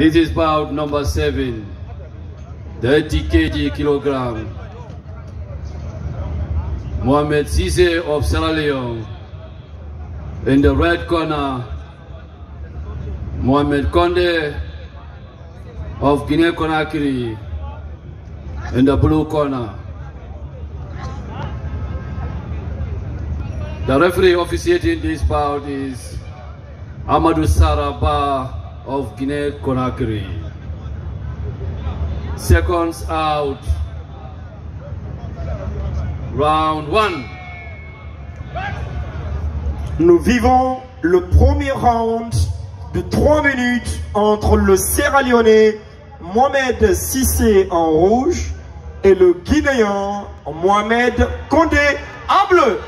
This is bout number seven, 30 kg kilogram. Mohamed Sise of Sierra Leone. In the red corner, Mohamed Konde of Guinea Conakry. In the blue corner. The referee officiating this bout is Amadou Saraba of Guinea Conakry. Nous vivons le premier round de 3 minutes entre le Sierra Leone Mohamed Sissé en rouge et le Guinéen Mohamed Condé en bleu.